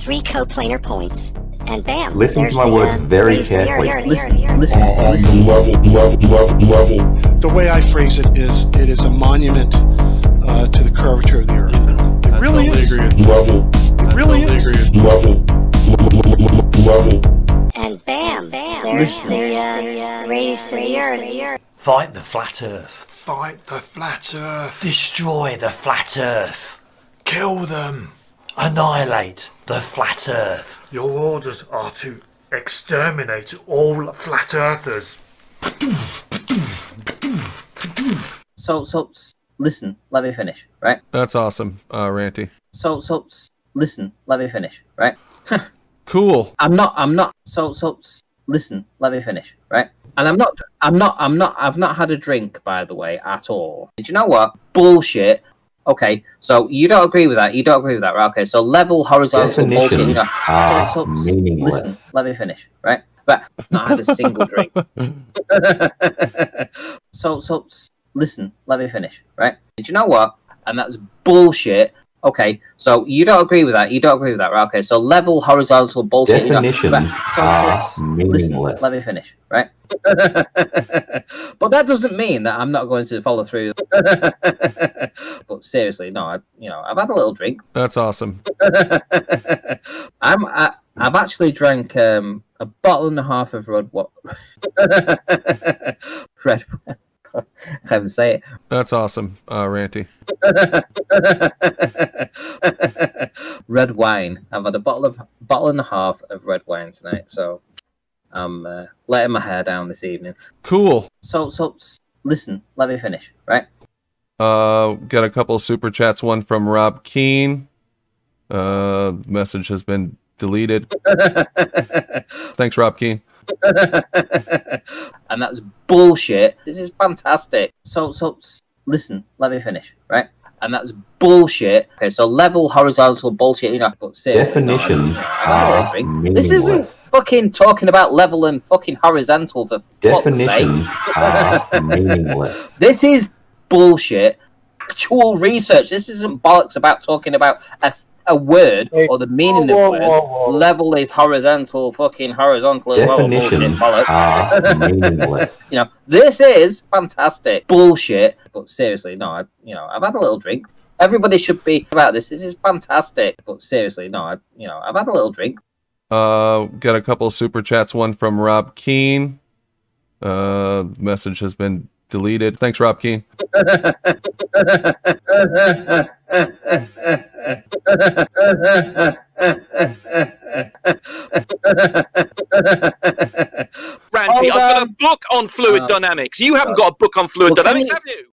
three coplanar points, and bam. Listen to my the, words uh, very radius of the carefully. Listen, Earth, Earth. listen, Uh, listen. level, level, level, level. The way I phrase it is, it is a monument uh, to the curvature of the Earth. It I really totally is. agree with Level, It really totally is. agree with level, level. And bam, bam. There's the uh, radius of the Earth. Fight the flat earth. Fight the flat earth. Destroy the flat earth. Kill them. Annihilate the flat earth. Your orders are to exterminate all flat earthers. So, so, listen, let me finish, right? That's awesome, uh, Ranty. So, so, listen, let me finish, right? Cool. I'm not, I'm not, so, so, listen, let me finish, right? And I'm not, I'm not, I'm not, I've not had a drink, by the way, at all. Did you know what? Bullshit. Okay, so you don't agree with that. You don't agree with that, right? Okay, so level horizontal bullshit. Definitions know, are so, so, meaningless. Listen, let me finish, right? But I've not had a single drink. so, so, listen, let me finish, right? Did you know what? And that's bullshit. Okay, so you don't agree with that. You don't agree with that, right? Okay, so level horizontal bullshit. you know, Definitions but- so- so, are s- Listen, let me finish, right? but that doesn't mean that I'm not going to follow through. but seriously, no, I, you know, I've had a little drink. That's awesome. I'm I, I've actually drank um, a bottle and a half of red what red. Can't say it. That's awesome, uh, Ranty. red wine. I've had a bottle of bottle and a half of red wine tonight, so I'm uh, letting my hair down this evening. Cool. So so listen, let me finish, right? Uh, got a couple super chats. One from Rob Keane. Uh, message has been deleted. Thanks, Rob Keane. and that's bullshit. This is fantastic. So, so listen, let me finish, right? And that's bullshit. Okay, so level horizontal bullshit. You know, but seriously, Definitions I've had a little are. This isn't fucking talking about level and fucking horizontal for Definitions are meaningless. This is bullshit. Actual research. This isn't bollocks about talking about a, a word or the meaning whoa, of word. whoa, whoa. Level is horizontal, fucking horizontal. as well, bullshit, Definitions bollocks. are meaningless. You know, this is fantastic bullshit. But seriously, no, I, you know, I've had a little drink. Everybody should be about this. This is fantastic. But seriously, no, I, you know, I've had a little drink. Uh, got a couple super chats. One from Rob Keane. Uh, message has been deleted. Thanks, Rob Keane. Randy, I've got a book on fluid Uh, dynamics. You haven't got a book on fluid well, dynamics, you- have you?